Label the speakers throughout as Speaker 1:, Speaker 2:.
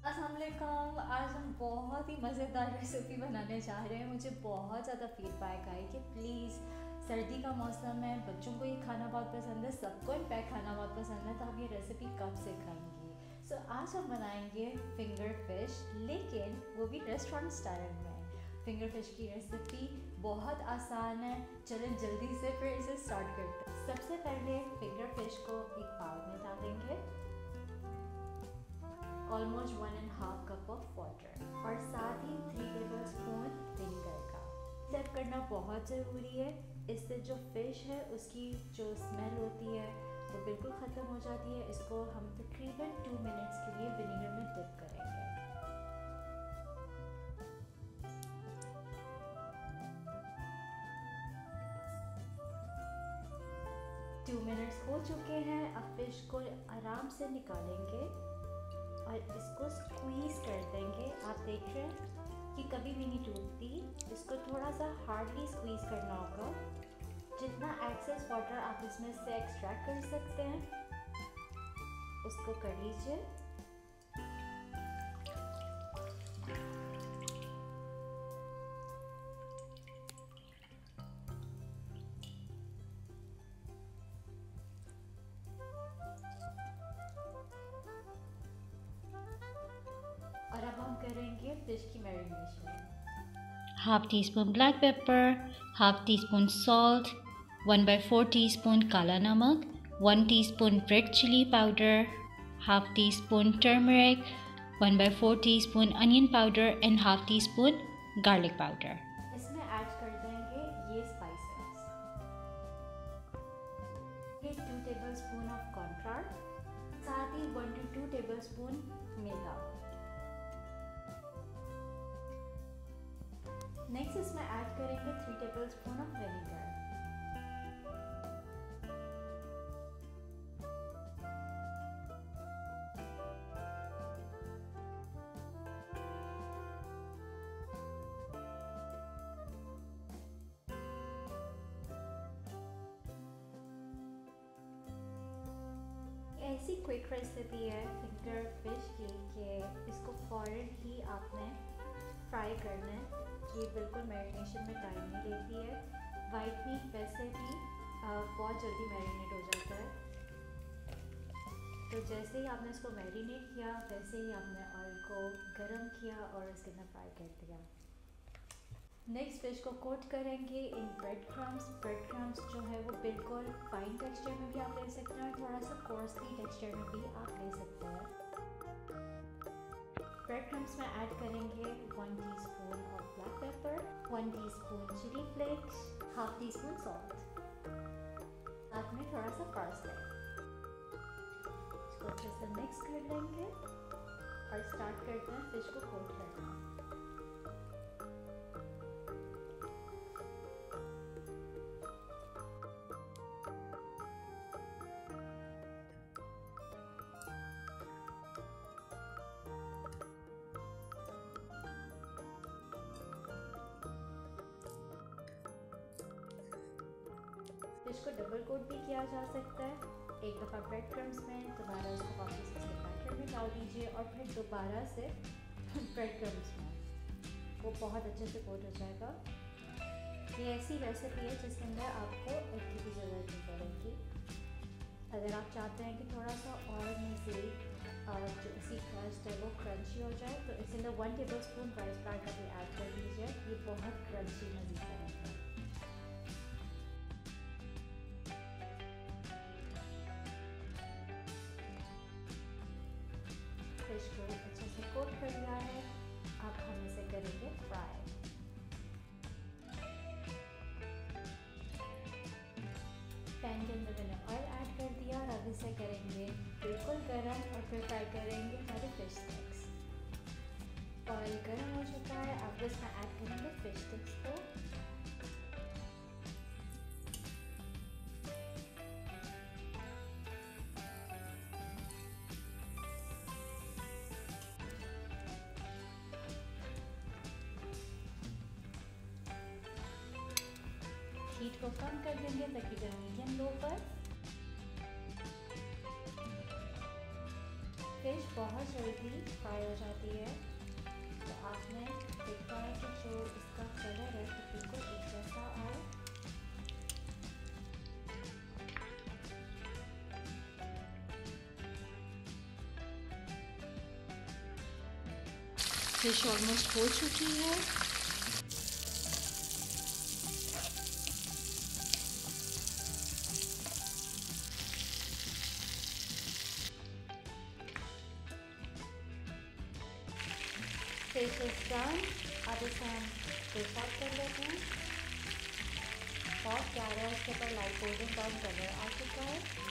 Speaker 1: असलकम आज हम बहुत ही मज़ेदार रेसिपी बनाने जा रहे हैं। मुझे बहुत ज़्यादा फीडबैक आई कि प्लीज़ सर्दी का मौसम है बच्चों को ये खाना बहुत पसंद है सबको इनफैक्ट खाना बहुत पसंद है तो आप ये रेसिपी कब से खाएँगी? सो so, आज हम बनाएँगे फिंगर फ़िश लेकिन वो भी रेस्टोरेंट स्टाइल में। फिंगर फ़िश की रेसिपी बहुत आसान है। चलें जल्दी से फिर इसे स्टार्ट करते हैं। सबसे पहले फिंगर फ़िश को एक बाउल में डालेंगे। Almost one and half cup of water और साथ ही थ्री टेबल स्पून विनेगर का। सेट करना बहुत ज़रूरी है। इससे जो फ़िश है, उसकी जो स्मेल होती है, वो तो बिल्कुल ख़त्म हो जाती है। इसको हम तकरीबन टू मिनट्स के लिए विनेगर में डिप करेंगे। टू मिनट्स हो चुके हैं। अब फ़िश को आराम से निकालेंगे। और इसको स्क्वीज़ कर देंगे। आप देख रहे हैं कि कभी भी नहीं टूटती इसको थोड़ा सा हार्डली स्क्वीज़ करना होगा। जितना एक्सेस वाटर आप इसमें से एक्सट्रैक्ट कर सकते हैं, उसको कर लीजिए। हैं फ़िश की marination
Speaker 2: half teaspoon black pepper half teaspoon salt one by four teaspoon काला नमक one teaspoon red chilli powder half teaspoon turmeric one by four teaspoon onion powder and half teaspoon garlic powder
Speaker 1: इसमें add कर देंगे ये spices two tablespoon of control साथ ही one two two tablespoon mega next इसमें add करेंगे three tablespoon of vinegar ऐसी quick recipe है fry करना है। ये बिल्कुल मैरिनेशन में टाइम नहीं लेती है। वाइट मीट वैसे भी बहुत जल्दी मैरिनेट हो जाता है। तो जैसे ही आपने इसको मैरिनेट किया, वैसे ही आपने ऑयल को गर्म किया और इसके अंदर फ्राई कर दिया। नेक्स्ट फ़िश को कोट करेंगे in bread crumbs bread crumbs जो है वो बिल्कुल फाइन टेक्सचर में भी आप ले सकते हैं और थोड़ा सा कोर्सली टेक्सचर में भी आप ले सकते हैं। ब्रेड क्रम्स में ऐड करेंगे one teaspoon of black pepper one teaspoon chilli flakes half teaspoon salt साथ में थोड़ा सा पार्सले इसको अच्छे से मिक्स कर लेंगे और स्टार्ट करते हैं फ़िश को कोट करना. फ़िश को डबल कोट भी किया जा सकता है। एक दफ़ा ब्रेड क्रम्स में, दोबारा उसको वापस इसके बैटर में डाल दीजिए और फिर दोबारा से ब्रेड क्रम्स में। वो बहुत अच्छे से कोट हो जाएगा। ये ऐसी रेसिपी है जिसके अंदर आपको एक की ज़रूरत नहीं पड़ेगी। अगर आप चाहते हैं कि थोड़ा सा और मज़ीद जो इसी क्रस्ट है वो क्रंची हो जाए तो इसके अंदर one tablespoon rice flour का भी ऐड कर दीजिए। ये बहुत क्रंची मज़ीद करेगा हम इसे fry. पैन के अंदर मैंने ऑयल ऐड कर दिया और अब इसे करेंगे बिल्कुल गर्म और फिर फ्राई करेंगे हमारे फ़िश स्टिक्स ऑयल गर्म हो चुका है, अब इसमें ऐड करेंगे फ़िश स्टिक्स हीट को कम कर देंगे तकरीबन मीडियम लो पर। फ़िश बहुत जल्दी फ्राई हो जाती है। तो आपने देखा है कि जो इसका कलर है तो बिल्कुल एक जैसा आए।
Speaker 2: फ़िश ऑलमोस्ट हो चुकी है।
Speaker 1: इज़ डन अब इसे हम डिश ऑफ़ कर लेते हैं बहुत प्यारा है इसके ऊपर लाइट गोल्डन ब्राउन कलर आ चुका है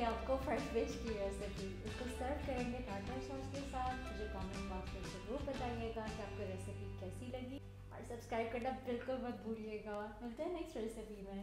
Speaker 1: कैसी आपको फ्रेश वेज की रेसिपी इसको सर्व करेंगे टाटा सॉस के साथ, मुझे कमेंट बॉक्स में ज़रूर बताइएगा कि आपको रेसिपी कैसी लगी। और सब्सक्राइब करना बिल्कुल मत भूलिएगा। मिलते हैं नेक्स्ट रेसिपी में।